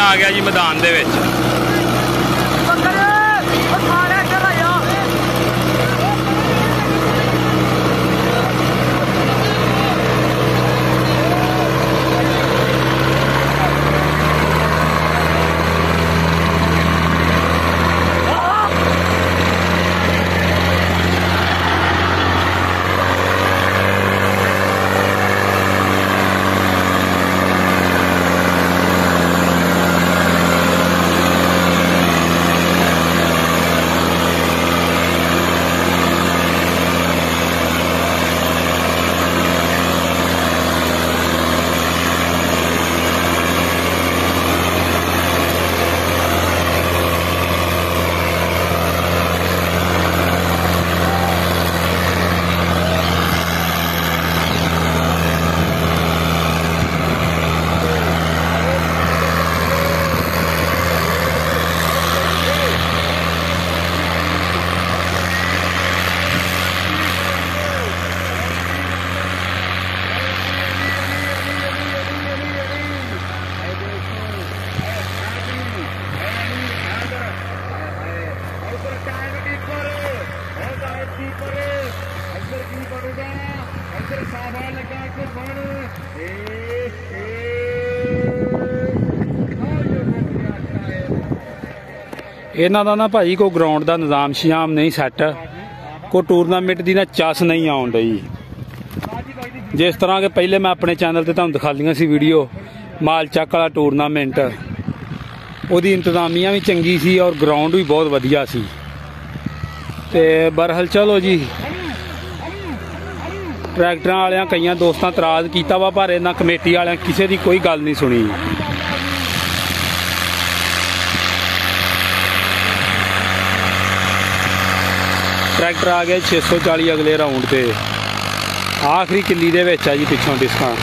ਆ ਗਿਆ ਜੀ ਮੈਦਾਨ ਦੇ ਵਿੱਚ। ਇਹਨਾਂ ਦਾ ਨਾ ਭਾਈ ਕੋਈ ਗਰਾਊਂਡ ਦਾ ਨਿਜ਼ਾਮ ਸ਼ਿਆਮ ਨਹੀਂ ਸੈੱਟ ਕੋਈ ਟੂਰਨਾਮੈਂਟ ਦੀ ਨਾ ਚਸ ਨਹੀਂ ਆਉਣ ਡਈ। ਜਿਸ ਤਰ੍ਹਾਂ ਕਿ ਪਹਿਲੇ ਮੈਂ ਆਪਣੇ ਚੈਨਲ ਤੇ ਤੁਹਾਨੂੰ ਦਿਖਾ ਸੀ ਵੀਡੀਓ ਮਾਲ ਚੱਕ ਵਾਲਾ ਟੂਰਨਾਮੈਂਟ ਉਹਦੀ ਇੰਤਜ਼ਾਮੀਆਂ ਵੀ ਚੰਗੀ ਸੀ ਔਰ ਗਰਾਊਂਡ ਵੀ ਬਹੁਤ ਵਧੀਆ ਸੀ। ਤੇ ਬਰਹਲ ਚਲੋ ਜੀ। ਟਰੈਕਟਰਾਂ ਵਾਲਿਆਂ, ਕਈਆਂ ਦੋਸਤਾਂ ਇਤਰਾਜ਼ ਕੀਤਾ ਵਾ, ਪਰ ਇਹਨਾਂ ਕਮੇਟੀ ਵਾਲਿਆਂ ਕਿਸੇ ਦੀ ਕੋਈ ਗੱਲ ਨਹੀਂ ਸੁਣੀ। ਟਰੈਕਟਰ ਆ ਗਿਆ 640 ਅਗਲੇ ਰਾਉਂਡ ਤੇ। ਆਖਰੀ ਕਿੱਲੀ ਦੇ ਵਿੱਚ ਆ ਜੀ ਪਿੱਛੋਂ ਡਿਸਕਾਂ।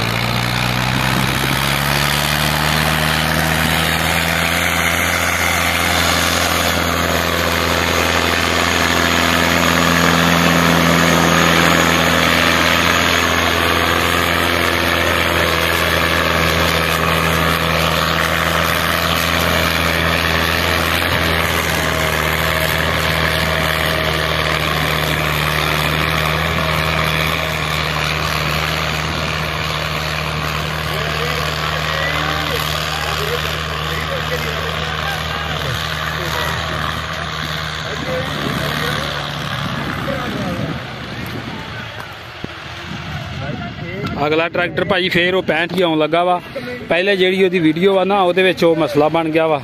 ਅਗਲਾ ਟਰੈਕਟਰ ਭਾਜੀ ਫੇਰ ਉਹ 65 ਹੀ ਆਉਣ ਲੱਗਾ ਵਾ। ਪਹਿਲੇ ਜਿਹੜੀ ਉਹਦੀ ਵੀਡੀਓ ਆ ਨਾ, ਉਹਦੇ ਵਿੱਚ ਉਹ ਮਸਲਾ ਬਣ ਗਿਆ ਵਾ।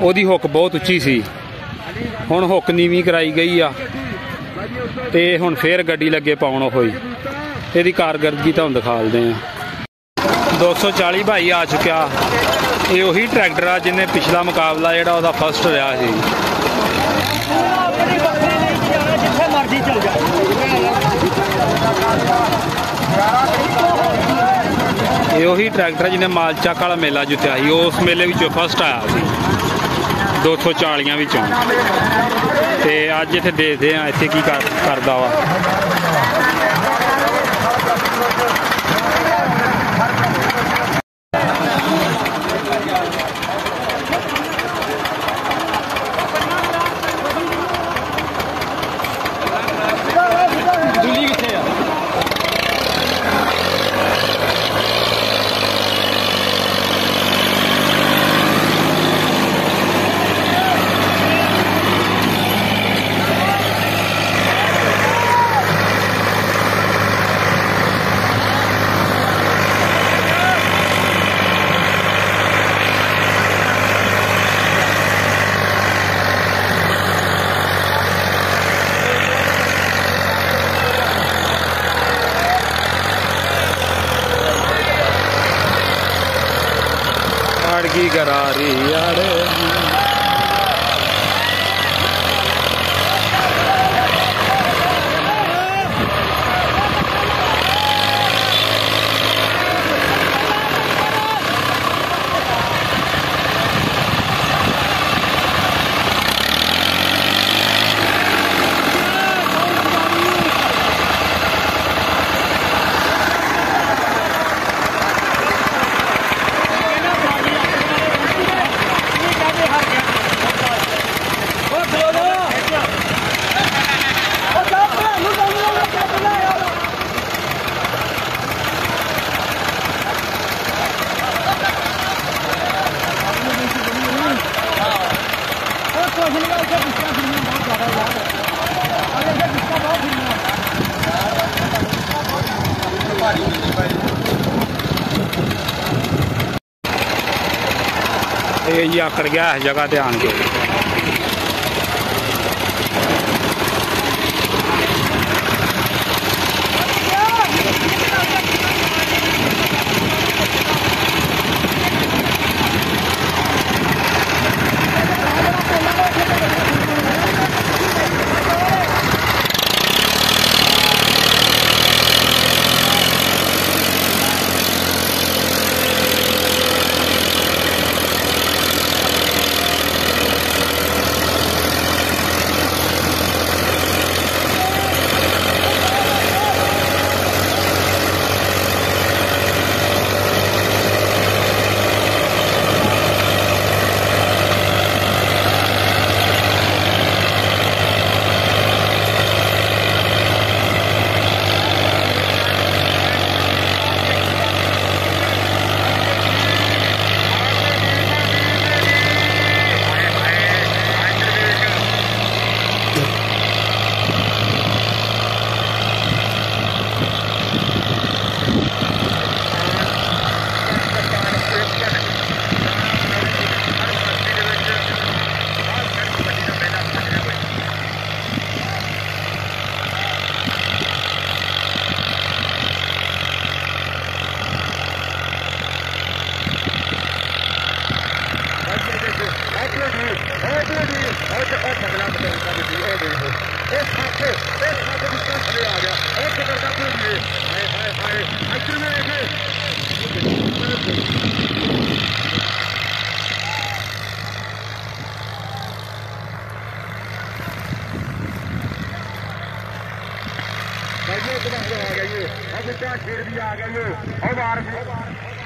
ਉਹਦੀ ਹੁੱਕ ਬਹੁਤ ਉੱਚੀ ਸੀ। ਹੁਣ ਹੁੱਕ ਨੀਵੀਂ ਕਰਾਈ ਗਈ ਆ। ਤੇ ਹੁਣ ਫੇਰ ਗੱਡੀ ਲੱਗੇ ਪਾਉਣ ਹੋਈ ਇਹਦੀ ਕਾਰਗਰਦਗੀ ਤੁਹਾਨੂੰ ਦਿਖਾਲਦੇ ਆ। 240 ਭਾਈ ਆ ਚੁੱਕਿਆ। ਇਹ ਉਹੀ ਟਰੈਕਟਰ ਆ ਜਿਹਨੇ ਪਿਛਲਾ ਮੁਕਾਬਲਾ ਜਿਹੜਾ ਉਹਦਾ ਫਸਟ ਰਿਹਾ ਸੀ। ਆਪਣੀ ਬੱਕਰੀ ਲਈ ਜਿੱਥੇ ਮਰਜ਼ੀ ਚਲ ਜਾ। ਇਹ ਉਹੀ ਟਰੈਕਟਰ ਜਿਹਨੇ ਮਾਲ ਚੱਕ ਵਾਲਾ ਮੇਲਾ ਜਿੱਤਿਆ ਸੀ। ਉਸ ਮੇਲੇ ਵਿੱਚੋਂ ਫਸਟ ਆਇਆ ਸੀ। 240 ਵਿੱਚੋਂ। ਤੇ ਅੱਜ ਇੱਥੇ ਦੇਖਦੇ ਆ ਇੱਥੇ ਕੀ ਕਰਦਾ ਵਾ। ਅੜਗੀ ਕਰਾਰੀ ਇਹ ਜੀ ਆਕੜ ਗਿਆ ਇਸ ਜਗ੍ਹਾ ਤੇ ਆਣ ਕੇ।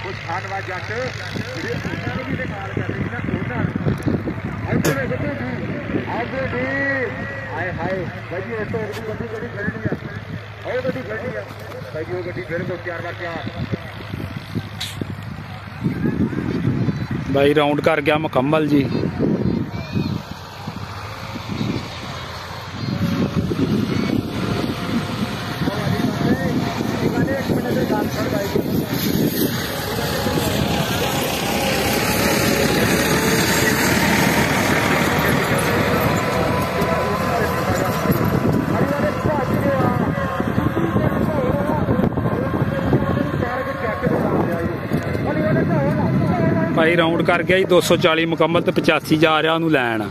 ਕੁਛ ਖਾਨਵਾ ਜੱਟ ਜਿਹੜੇ ਉਹਨਾਂ ਨੂੰ ਵੀ ਤੇ ਕਾਲ ਕਰ ਰਹੀ ਨਾ ਉਹਨਾਂ ਨੂੰ ਆਉਂਦੇ ਨੇ ਗੱਡੀ ਦੀ ਆਉਂਦੇ ਦੀ ਭਾਈ ਉਹ ਗੱਡੀ ਖੜਨੀ ਆ ਭਾਈ ਉਹ ਗੱਡੀ ਫਿਰ ਤੋਂ ਤਿਆਰ ਵਾਰ ਤਿਆਰ ਬਾਈ ਰਾਉਂਡ ਕਰ ਗਿਆ ਮੁਕੰਮਲ ਜੀ। ਭਾਈ ਰਾਉਂਡ ਕਰ ਗਿਆ ਜੀ 240 ਮੁਕੰਮਲ ਤੇ 85 ਜਾ ਰਿਹਾ ਉਹਨੂੰ ਲੈਣ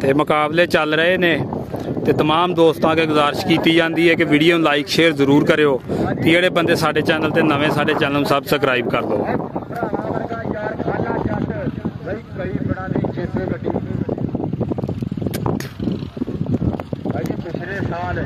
ਤੇ ਮੁਕਾਬਲੇ ਚੱਲ ਰਹੇ ਨੇ ਤੇ तमाम ਦੋਸਤਾਂ ਅੱਗੇ ਗੁਜ਼ਾਰਿਸ਼ ਕੀਤੀ ਜਾਂਦੀ ਹੈ ਕਿ ਵੀਡੀਓ ਨੂੰ ਲਾਈਕ ਸ਼ੇਅਰ ਜ਼ਰੂਰ ਕਰਿਓ ਤੇ ਜਿਹੜੇ ਬੰਦੇ ਸਾਡੇ ਚੈਨਲ ਤੇ ਨਵੇਂ ਸਾਡੇ ਚੈਨਲ ਨੂੰ ਸਬਸਕ੍ਰਾਈਬ ਕਰ ਦਿਓ ਭਰਾਵਾਂ ਵਰਗਾ ਯਾਰ ਖਾਲਾ ਜੱਟ ਬਈ ਕਈ ਬਣਾ ਦੀ ਚੇਤੇ ਗੱਡੀ ਭਾਈ ਪਿਛਲੇ ਸਾਲ